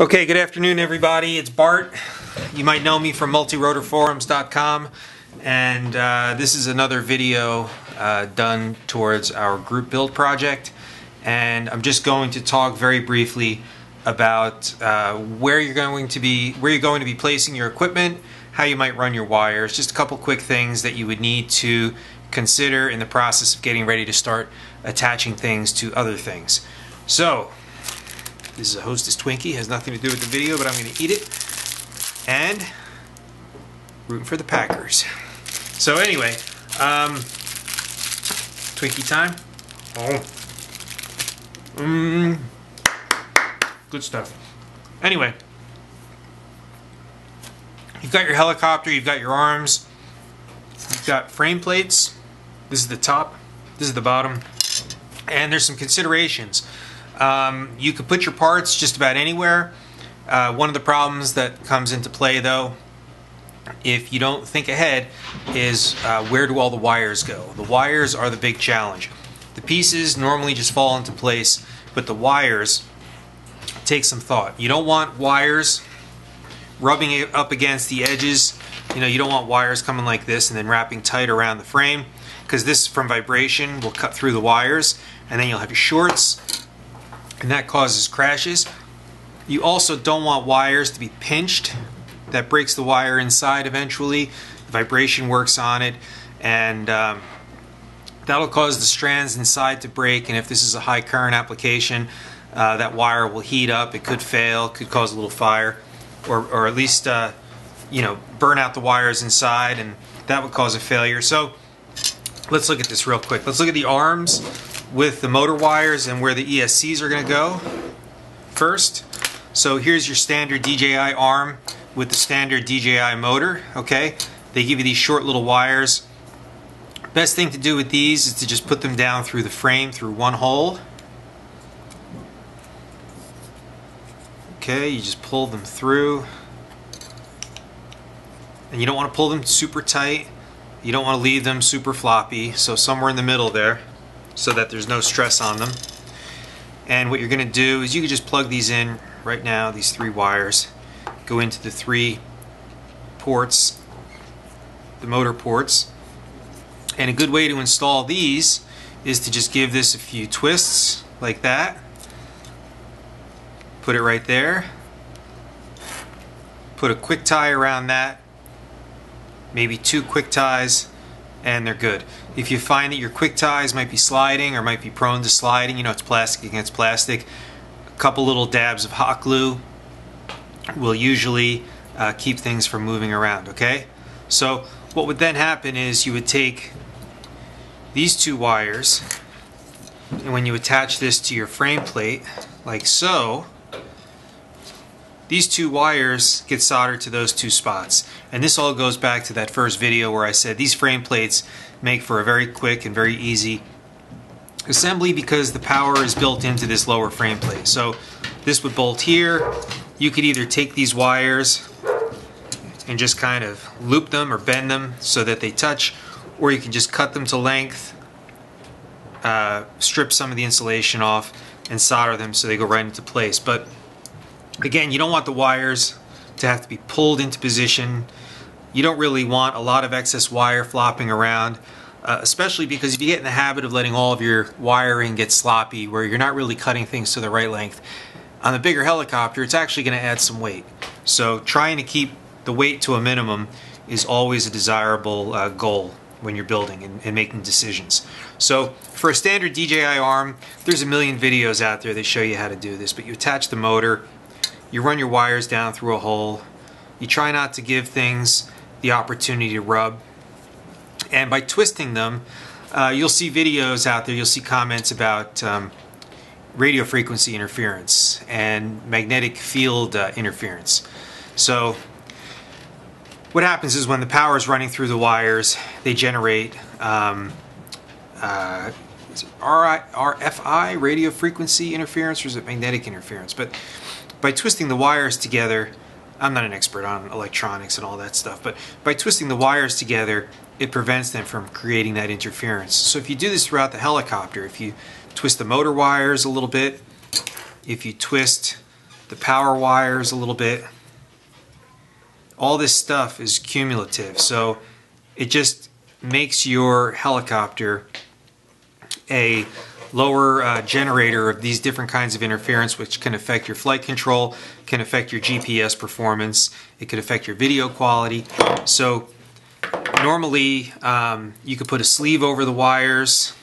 Okay, good afternoon, everybody. It's Bart. You might know me from multirotorforums.com, and uh, this is another video uh, done towards our group build project. And I'm just going to talk very briefly about uh, where you're going to be, where you're going to be placing your equipment, how you might run your wires. Just a couple quick things that you would need to consider in the process of getting ready to start attaching things to other things. So, this is a Hostess Twinkie. Has nothing to do with the video, but I'm going to eat it. And rooting for the Packers. So anyway, um, Twinkie time. Oh. Mmm. Good stuff. Anyway, you've got your helicopter, you've got your arms, you've got frame plates. This is the top, this is the bottom, and there's some considerations. Um, you could put your parts just about anywhere. Uh, one of the problems that comes into play though, if you don't think ahead, is uh, where do all the wires go? The wires are the big challenge. The pieces normally just fall into place, but the wires take some thought. You don't want wires rubbing it up against the edges. You know, you don't want wires coming like this and then wrapping tight around the frame because this from vibration will cut through the wires and then you'll have your shorts and that causes crashes. You also don't want wires to be pinched. That breaks the wire inside eventually. The vibration works on it and um, that'll cause the strands inside to break and if this is a high current application uh, that wire will heat up. It could fail, could cause a little fire or, or at least uh, you know burn out the wires inside and that would cause a failure. So let's look at this real quick. Let's look at the arms with the motor wires and where the ESCs are going to go first. So here's your standard DJI arm with the standard DJI motor, okay? They give you these short little wires. Best thing to do with these is to just put them down through the frame through one hole. Okay, you just pull them through. And you don't want to pull them super tight. You don't want to leave them super floppy, so somewhere in the middle there so that there's no stress on them. And what you're going to do is you can just plug these in right now, these three wires, go into the three ports, the motor ports. And a good way to install these is to just give this a few twists like that. Put it right there. Put a quick tie around that. Maybe two quick ties and they're good. If you find that your quick ties might be sliding or might be prone to sliding, you know it's plastic against plastic, a couple little dabs of hot glue will usually uh, keep things from moving around, okay? So what would then happen is you would take these two wires and when you attach this to your frame plate like so these two wires get soldered to those two spots. And this all goes back to that first video where I said these frame plates make for a very quick and very easy assembly because the power is built into this lower frame plate. So this would bolt here. You could either take these wires and just kind of loop them or bend them so that they touch, or you can just cut them to length, uh, strip some of the insulation off, and solder them so they go right into place. But Again, you don't want the wires to have to be pulled into position. You don't really want a lot of excess wire flopping around, uh, especially because if you get in the habit of letting all of your wiring get sloppy where you're not really cutting things to the right length, on the bigger helicopter, it's actually going to add some weight. So trying to keep the weight to a minimum is always a desirable uh, goal when you're building and, and, making decisions. So for a standard DJI arm, there's a million videos out there that show you how to do this, but you attach the motor, you run your wires down through a hole. You try not to give things the opportunity to rub. And by twisting them, uh, you'll see videos out there, you'll see comments about um, radio frequency interference and magnetic field uh, interference. So what happens is when the power is running through the wires, they generate um, uh, RFI, radio frequency interference, or is it magnetic interference? But by twisting the wires together, I'm not an expert on electronics and all that stuff, but by twisting the wires together, it prevents them from creating that interference. So if you do this throughout the helicopter, if you twist the motor wires a little bit, if you twist the power wires a little bit. All this stuff is cumulative, so it just makes your helicopter a lower uh, generator of these different kinds of interference which can affect your flight control, can affect your GPS performance, it could affect your video quality. So normally um, you could put a sleeve over the wires,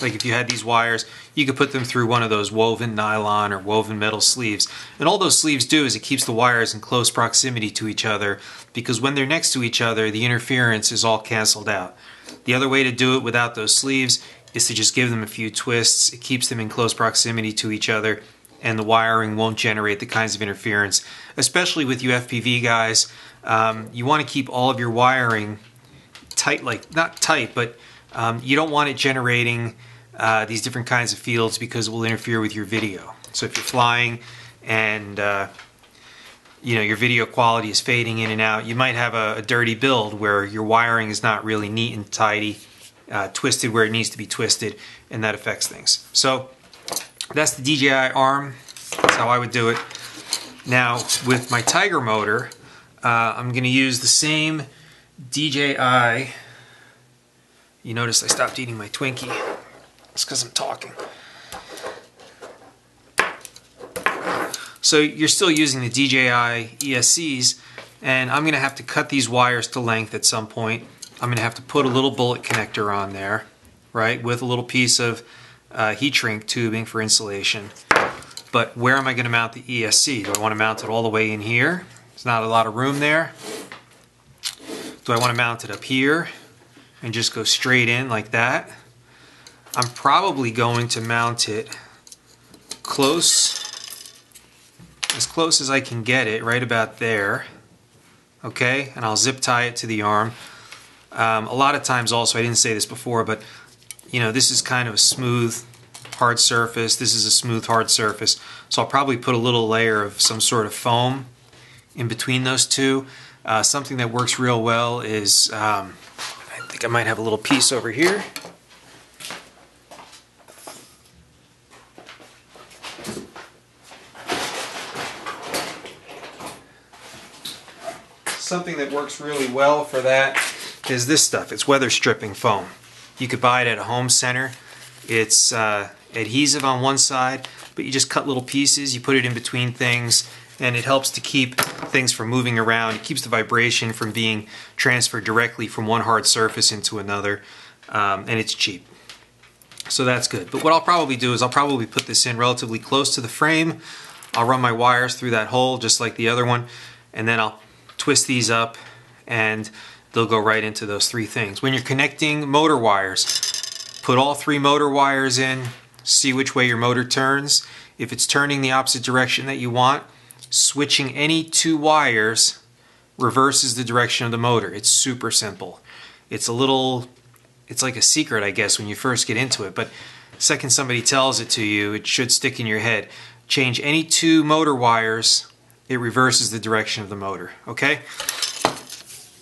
like if you had these wires, you could put them through one of those woven nylon or woven metal sleeves. And all those sleeves do is it keeps the wires in close proximity to each other because when they're next to each other, the interference is all canceled out. The other way to do it without those sleeves is to just give them a few twists. It keeps them in close proximity to each other and the wiring won't generate the kinds of interference. Especially with you FPV guys, um, you want to keep all of your wiring tight, like not tight, but um, you don't want it generating uh, these different kinds of fields because it will interfere with your video. So if you're flying and uh, you know your video quality is fading in and out, you might have a, a dirty build where your wiring is not really neat and tidy uh, twisted where it needs to be twisted, and that affects things. So that's the DJI arm. That's how I would do it. Now with my Tiger motor, uh, I'm going to use the same DJI. You notice I stopped eating my Twinkie. It's because I'm talking. So you're still using the DJI ESCs, and I'm going to have to cut these wires to length at some point I'm going to have to put a little bullet connector on there, right, with a little piece of uh, heat shrink tubing for insulation. But where am I going to mount the ESC? Do I want to mount it all the way in here? There's not a lot of room there. Do I want to mount it up here and just go straight in like that? I'm probably going to mount it close, as close as I can get it, right about there. Okay, and I'll zip tie it to the arm. Um, a lot of times also, I didn't say this before, but you know, this is kind of a smooth, hard surface. This is a smooth, hard surface. So I'll probably put a little layer of some sort of foam in between those two. Uh, something that works real well is, um, I think I might have a little piece over here. Something that works really well for that is this stuff. It's weather stripping foam. You could buy it at a home center. It's uh, adhesive on one side, but you just cut little pieces, you put it in between things, and it helps to keep things from moving around. It keeps the vibration from being transferred directly from one hard surface into another, um, and it's cheap. So that's good. But what I'll probably do is I'll probably put this in relatively close to the frame. I'll run my wires through that hole just like the other one, and then I'll twist these up and they'll go right into those three things. When you're connecting motor wires, put all three motor wires in, see which way your motor turns. If it's turning the opposite direction that you want, switching any two wires reverses the direction of the motor. It's super simple. It's a little, it's like a secret, I guess, when you first get into it, but second somebody tells it to you, it should stick in your head. Change any two motor wires, it reverses the direction of the motor, okay?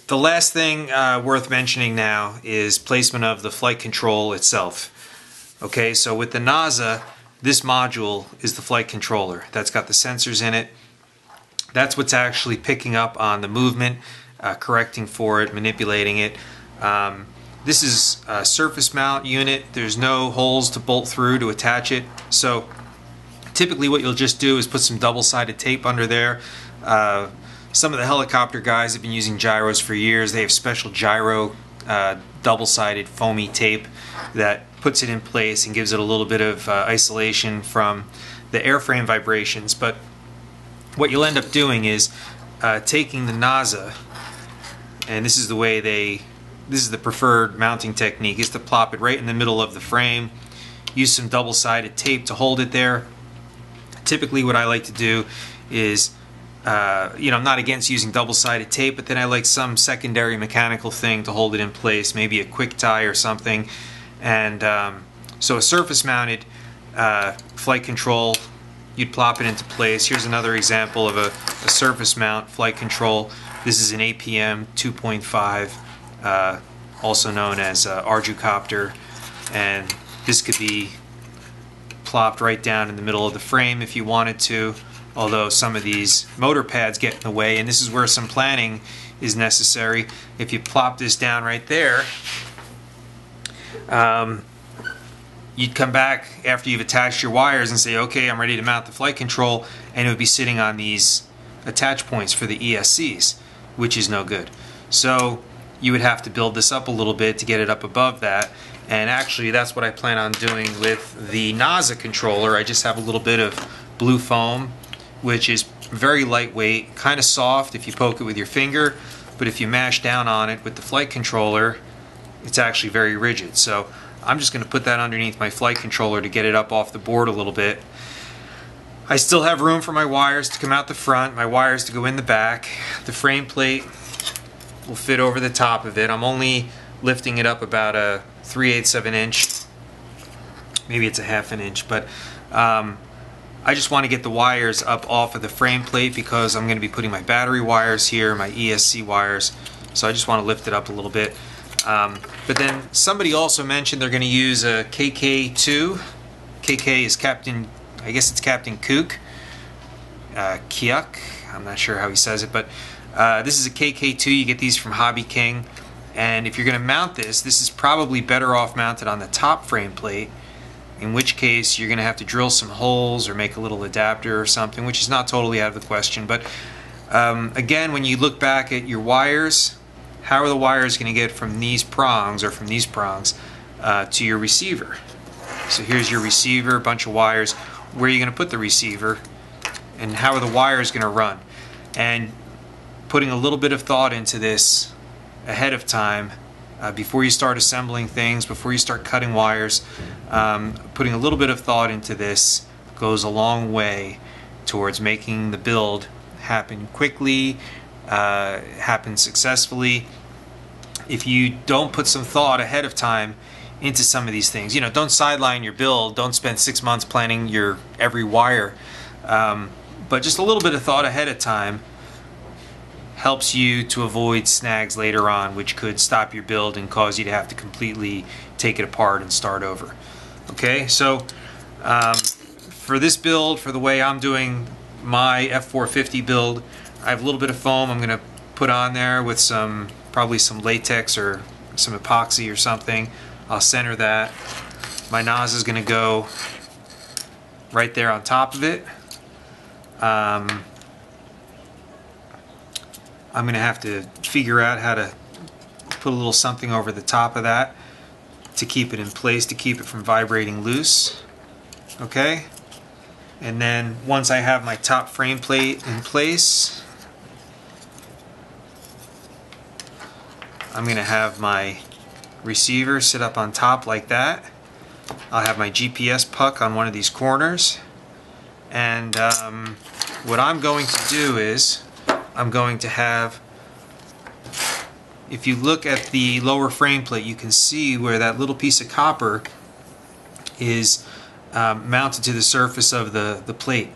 The last thing uh, worth mentioning now is placement of the flight control itself. Okay, so with the Naza, this module is the flight controller. That's got the sensors in it. That's what's actually picking up on the movement, uh, correcting for it, manipulating it. Um, this is a surface mount unit. There's no holes to bolt through to attach it. So typically what you'll just do is put some double-sided tape under there. Uh, some of the helicopter guys have been using gyros for years. They have special gyro uh, double-sided foamy tape that puts it in place and gives it a little bit of uh, isolation from the airframe vibrations. But what you'll end up doing is uh, taking the Naza, and this is the way they, this is the preferred mounting technique, is to plop it right in the middle of the frame. Use some double-sided tape to hold it there. Typically what I like to do is uh, you know, I'm not against using double-sided tape, but then I like some secondary mechanical thing to hold it in place, maybe a quick tie or something. And um, so a surface-mounted uh, flight control, you'd plop it into place. Here's another example of a, a surface mount flight control. This is an APM 2.5, uh, also known as uh, Arducopter, and this could be plopped right down in the middle of the frame if you wanted to although some of these motor pads get in the way, and this is where some planning is necessary. If you plop this down right there, um, you'd come back after you've attached your wires and say, okay, I'm ready to mount the flight control, and it would be sitting on these attach points for the ESCs, which is no good. So you would have to build this up a little bit to get it up above that. And actually, that's what I plan on doing with the Naza controller. I just have a little bit of blue foam, which is very lightweight, kind of soft if you poke it with your finger, but if you mash down on it with the flight controller, it's actually very rigid. So I'm just going to put that underneath my flight controller to get it up off the board a little bit. I still have room for my wires to come out the front, my wires to go in the back. The frame plate will fit over the top of it. I'm only lifting it up about a 3 eighths of an inch. Maybe it's a half an inch, but um, I just want to get the wires up off of the frame plate because I'm going to be putting my battery wires here, my ESC wires. So I just want to lift it up a little bit. Um, but then somebody also mentioned they're going to use a KK2. KK is Captain, I guess it's Captain Kook. Uh, Kiuk, I'm not sure how he says it, but uh, this is a KK2. You get these from Hobby King. And if you're going to mount this, this is probably better off mounted on the top frame plate in which case you're going to have to drill some holes or make a little adapter or something, which is not totally out of the question. But um, again, when you look back at your wires, how are the wires going to get from these prongs or from these prongs uh, to your receiver? So here's your receiver, a bunch of wires. Where are you going to put the receiver? And how are the wires going to run? And putting a little bit of thought into this ahead of time uh, before you start assembling things, before you start cutting wires, um, putting a little bit of thought into this goes a long way towards making the build happen quickly, uh, happen successfully. If you don't put some thought ahead of time into some of these things, you know, don't sideline your build, don't spend six months planning your every wire, um, but just a little bit of thought ahead of time helps you to avoid snags later on, which could stop your build and cause you to have to completely take it apart and start over. Okay, so um, for this build, for the way I'm doing my F450 build, I have a little bit of foam I'm going to put on there with some, probably some latex or some epoxy or something. I'll center that. My NOS is going to go right there on top of it. Um, I'm going to have to figure out how to put a little something over the top of that to keep it in place, to keep it from vibrating loose. Okay? And then once I have my top frame plate in place, I'm going to have my receiver sit up on top like that. I'll have my GPS puck on one of these corners. And um, what I'm going to do is I'm going to have if you look at the lower frame plate you can see where that little piece of copper is um, mounted to the surface of the, the plate.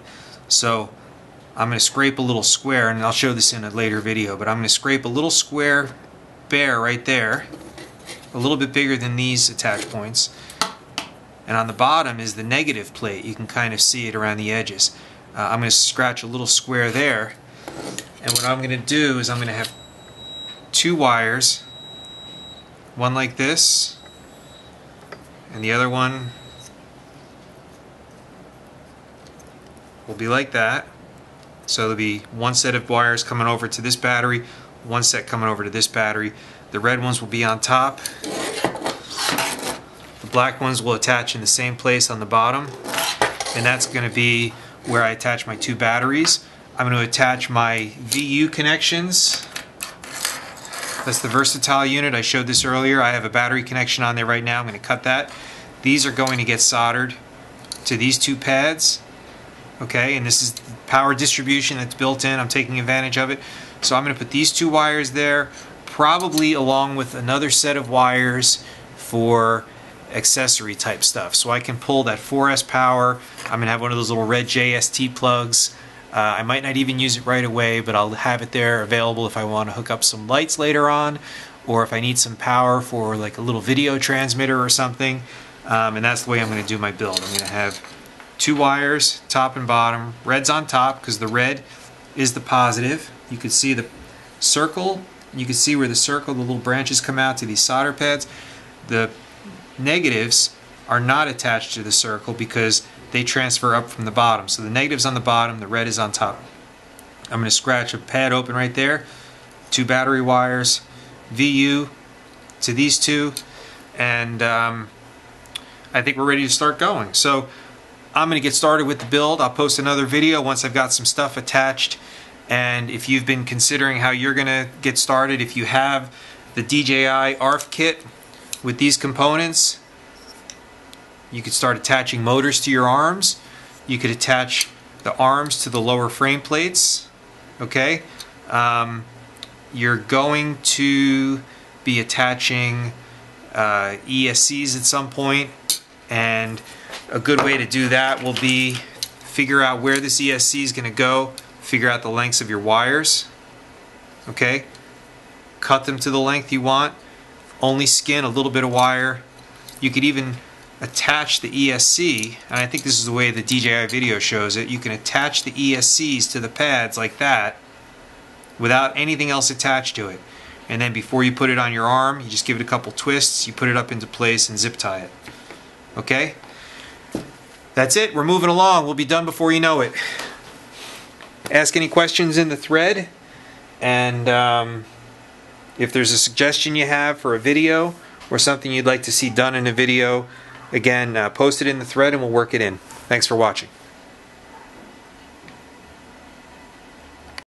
So I'm going to scrape a little square and I'll show this in a later video but I'm going to scrape a little square bare right there a little bit bigger than these attach points. And on the bottom is the negative plate. You can kind of see it around the edges. Uh, I'm going to scratch a little square there and what I'm going to do is I'm going to have two wires, one like this, and the other one will be like that. So there'll be one set of wires coming over to this battery, one set coming over to this battery. The red ones will be on top. The black ones will attach in the same place on the bottom. And that's going to be where I attach my two batteries. I'm going to attach my VU connections. That's the versatile unit. I showed this earlier. I have a battery connection on there right now. I'm going to cut that. These are going to get soldered to these two pads. Okay, and this is power distribution that's built in. I'm taking advantage of it. So I'm going to put these two wires there, probably along with another set of wires for accessory type stuff. So I can pull that 4S power. I'm going to have one of those little red JST plugs uh, I might not even use it right away, but I'll have it there available if I want to hook up some lights later on, or if I need some power for like a little video transmitter or something. Um, and that's the way I'm going to do my build. I'm going to have two wires, top and bottom. Red's on top because the red is the positive. You can see the circle. You can see where the circle, the little branches come out to these solder pads. The negatives are not attached to the circle because they transfer up from the bottom. So the negative's on the bottom, the red is on top. I'm going to scratch a pad open right there. Two battery wires, VU to these two, and um, I think we're ready to start going. So I'm going to get started with the build. I'll post another video once I've got some stuff attached. And if you've been considering how you're going to get started, if you have the DJI ARF kit with these components, you could start attaching motors to your arms. You could attach the arms to the lower frame plates. Okay. Um, you're going to be attaching uh, ESCs at some point, and a good way to do that will be figure out where this ESC is going to go, figure out the lengths of your wires. Okay. Cut them to the length you want. Only skin a little bit of wire. You could even attach the ESC, and I think this is the way the DJI video shows it, you can attach the ESCs to the pads like that without anything else attached to it. And then before you put it on your arm, you just give it a couple twists, you put it up into place and zip tie it. Okay? That's it. We're moving along. We'll be done before you know it. Ask any questions in the thread. And um, if there's a suggestion you have for a video or something you'd like to see done in a video, Again, uh, post it in the thread and we'll work it in. Thanks for watching.